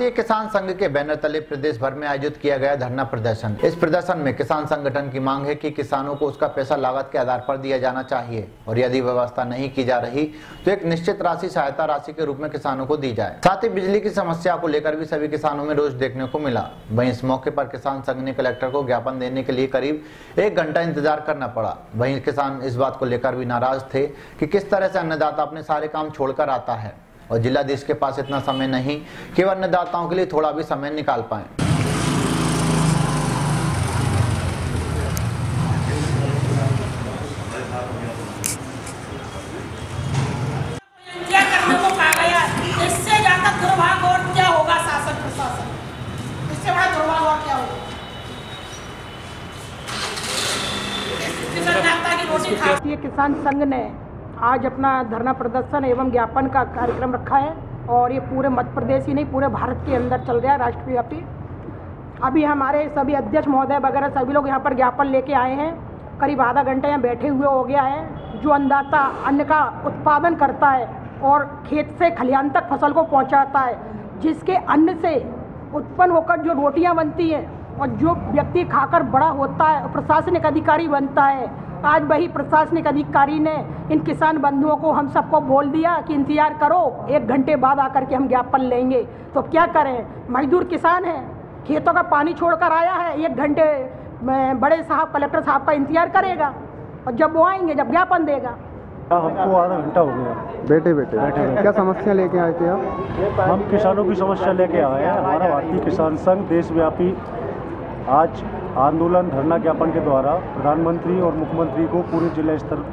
भारतीय किसान संघ के बैनर तले प्रदेश भर में आयोजित किया गया धरना प्रदर्शन। इस प्रदर्शन में किसान संगठन की मांग है कि किसानों को उसका पैसा लागत के आधार पर दिया जाना चाहिए और यदि व्यवस्था नहीं की जा रही तो एक निश्चित राशि, सहायता राशि के रूप में किसानों को दी जाए। साथ ही बिजली की समस्या को लेकर भी सभी किसानों में रोष देखने को मिला। वही इस मौके पर किसान संघ ने कलेक्टर को ज्ञापन देने के लिए करीब एक घंटा इंतज़ार करना पड़ा। वही किसान इस बात को लेकर भी नाराज़ थे कि किस तरह से अन्नदाता अपने सारे काम छोड़कर आता है। और जिलाधीश के पास इतना समय नहीं कि वह अन्नदाताओं के लिए थोड़ा भी समय निकाल पाए। किसान संघ ने आज अपना धरना प्रदर्शन एवं ज्ञापन का कार्यक्रम रखा है और ये पूरे मध्य प्रदेश ही नहीं, पूरे भारत के अंदर चल रहा है राष्ट्रव्यापी। अभी हमारे सभी अध्यक्ष महोदय वगैरह सभी लोग यहाँ पर ज्ञापन लेके आए हैं। करीब आधा घंटा यहाँ बैठे हुए हो गया है। जो अन्नदाता, अन्न का उत्पादन करता है और खेत से खलिहान तक फ़सल को पहुँचाता है, जिसके अन्न से उत्पन्न होकर जो रोटियाँ बनती हैं और जो व्यक्ति खाकर बड़ा होता है, प्रशासनिक अधिकारी बनता है आज वही प्रशासनिक अधिकारी ने इन किसान बंधुओं को हम सबको बोल दिया कि इंतज़ार करो एक घंटे बाद आकर के हम ज्ञापन लेंगे। तो क्या करें? मजदूर किसान हैं खेतों का पानी छोड़कर आया है एक घंटे में बड़े साहब कलेक्टर साहब का इंतज़ार करेगा और जब वो आएँगे जब ज्ञापन देगा। हमको आधा घंटा हो गया। बैठे बैठे। बैठे बैठे। क्या समस्या लेके आए थे आप? हम किसानों की समस्या लेके आए हैं। हमारा भारतीय किसान संघ देशव्यापी आज आंदोलन, धरना ज्ञापन के द्वारा प्रधानमंत्री और मुख्यमंत्री को पूरे जिला स्तर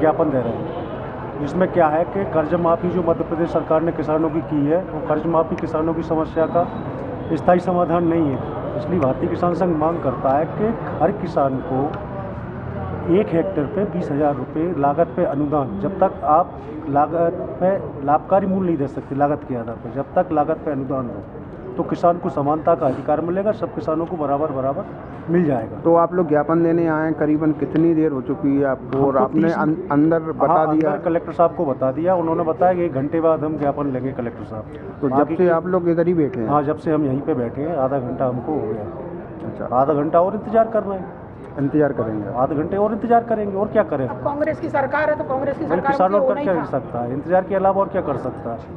ज्ञापन दे रहे हैं। जिसमें क्या है कि कर्ज माफ़ी जो मध्य प्रदेश सरकार ने किसानों की की है, वो कर्ज माफ़ी किसानों की समस्या का स्थायी समाधान नहीं है। इसलिए भारतीय किसान संघ मांग करता है कि हर किसान को एक हेक्टेयर पे बीस हज़ार रुपये लागत पे अनुदान, जब तक आप लागत पे लाभकारी मूल्य नहीं दे सकते, लागत के आधार पर, जब तक लागत पे अनुदान दो तो किसान को समानता का अधिकार मिलेगा सब किसानों को बराबर बराबर मिल जाएगा। तो आप लोग ज्ञापन देने आए हैं करीबन कितनी देर हो चुकी है आपको? और आपने अं, अंदर बता हाँ, दिया। अंदर कलेक्टर साहब को बता दिया। उन्होंने बताया कि एक घंटे बाद हम ज्ञापन लेंगे कलेक्टर साहब। तो जब से आप लोग इधर ही बैठे हैं? हाँ जब से हम यहीं पर बैठे हैं आधा घंटा हमको हो गया। अच्छा। आधा घंटा और इंतज़ार कर रहे हैं। इंतज़ार करेंगे। आधे घंटे और इंतज़ार करेंगे और क्या करें? कांग्रेस की सरकार है तो कांग्रेस की सरकार किसानों को कर क्या कर सकता है? इंतज़ार के अलावा और क्या कर सकता है?